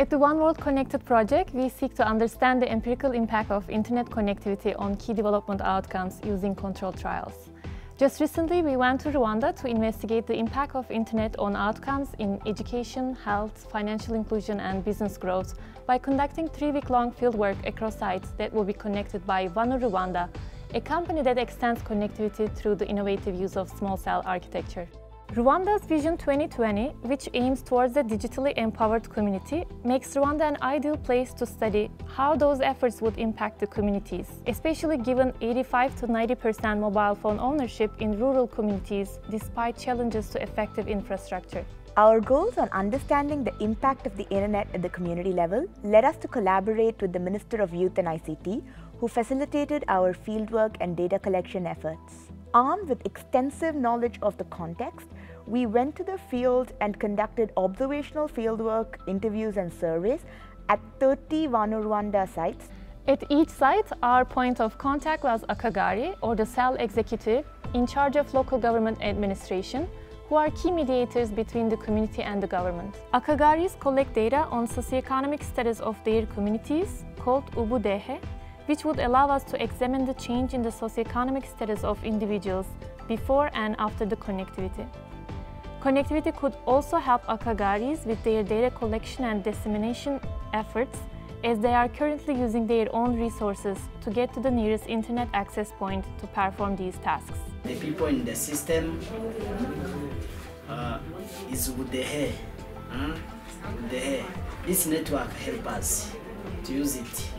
At the One World Connected project, we seek to understand the empirical impact of internet connectivity on key development outcomes using controlled trials. Just recently, we went to Rwanda to investigate the impact of internet on outcomes in education, health, financial inclusion and business growth by conducting three-week-long fieldwork across sites that will be connected by Vanu Rwanda, a company that extends connectivity through the innovative use of small cell architecture. Rwanda's Vision 2020, which aims towards a digitally empowered community, makes Rwanda an ideal place to study how those efforts would impact the communities, especially given 85 to 90% mobile phone ownership in rural communities despite challenges to effective infrastructure. Our goals on understanding the impact of the internet at the community level led us to collaborate with the Minister of Youth and ICT, who facilitated our fieldwork and data collection efforts. Armed with extensive knowledge of the context, we went to the field and conducted observational fieldwork, interviews and surveys at 30 Vanu Rwanda sites. At each site, our point of contact was Akagari, or the cell executive, in charge of local government administration, who are key mediators between the community and the government. Akagaris collect data on socioeconomic status of their communities, called Ubudehe, which would allow us to examine the change in the socioeconomic status of individuals before and after the connectivity. Connectivity could also help Akagaris with their data collection and dissemination efforts as they are currently using their own resources to get to the nearest internet access point to perform these tasks. The people in the system uh, is with the hair. Huh? With the hair. This network helps us to use it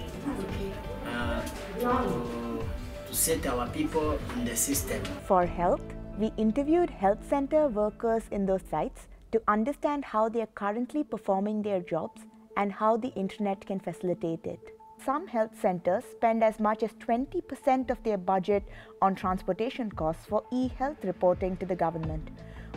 uh, to, to set our people in the system. For health, we interviewed health center workers in those sites to understand how they are currently performing their jobs and how the internet can facilitate it. Some health centers spend as much as 20% of their budget on transportation costs for e-health reporting to the government.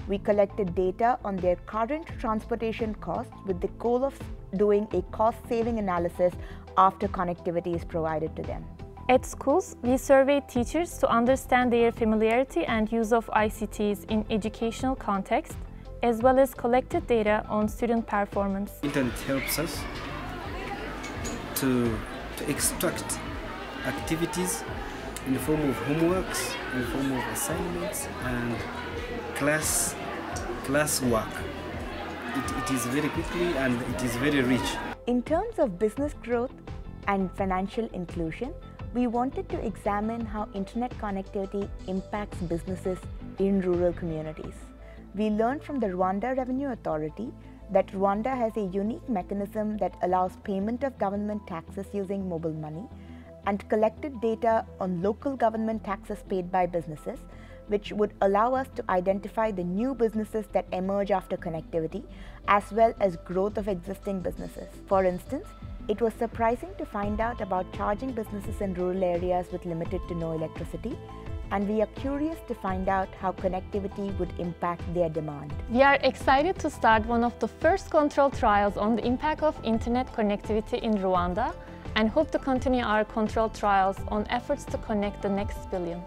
We collected data on their current transportation costs with the goal of doing a cost-saving analysis after connectivity is provided to them. At schools, we surveyed teachers to understand their familiarity and use of ICTs in educational context, as well as collected data on student performance. Internet helps us to, to extract activities in the form of homeworks, in the form of assignments and class, class work. It, it is very quickly and it is very rich. In terms of business growth and financial inclusion, we wanted to examine how internet connectivity impacts businesses in rural communities. We learned from the Rwanda Revenue Authority that Rwanda has a unique mechanism that allows payment of government taxes using mobile money and collected data on local government taxes paid by businesses, which would allow us to identify the new businesses that emerge after connectivity, as well as growth of existing businesses. For instance, it was surprising to find out about charging businesses in rural areas with limited to no electricity, and we are curious to find out how connectivity would impact their demand. We are excited to start one of the first control trials on the impact of internet connectivity in Rwanda and hope to continue our control trials on efforts to connect the next billion.